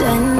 等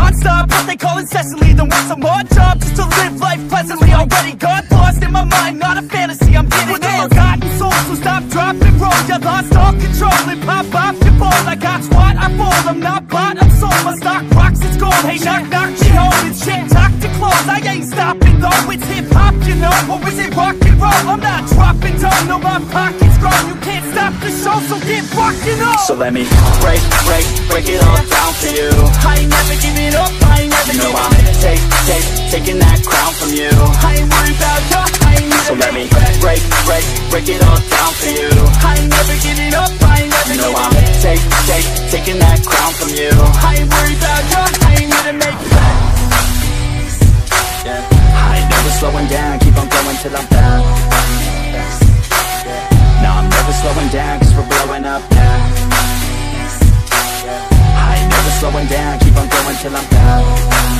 non-stop. What they call incessantly than work some odd job just to live life pleasantly. Already got lost in my mind, not a fantasy. I'm getting With a forgotten soul, so stop, drop, and roll. You lost all control and pop off your ball. I got squat, I fold. I'm not bought, I'm sold. My stock rocks, it's gold. Hey, knock, knock, she home. It's shit, talk to close. I ain't stopping though. It's hip hop, you know, or is it rock and roll? I'm not dropping down, no, my pocket's grown. You can't stop the show, so get rocking on. So let me break, break, break it all down for you. I ain't never giving up, I ain't never you know I'm take, take, taking that crown from you. I ain't worried about you, I ain't never So let me break, break, break it all down for you. I ain't never giving up, I ain't never you know I'm take, take, taking that crown from you. I ain't worried about you, I ain't to make yeah. I ain't never slowing down, till I'm down. No, I'm never slowing down, cause we're blowing up now. I ain't never slowing down, keep on going till I'm down.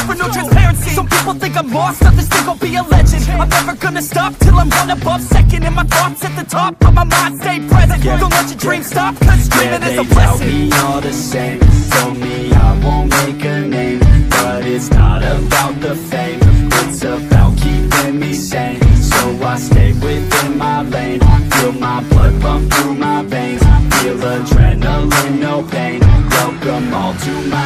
offer no transparency. Some people think I'm lost, others think I'll be a legend. I'm never gonna stop till I'm one above second And my thoughts at the top, but my mind. Stay present Don't let your dreams stop, cause dreaming is a blessing they tell me all the same. Told me I won't make a name But it's not about the fame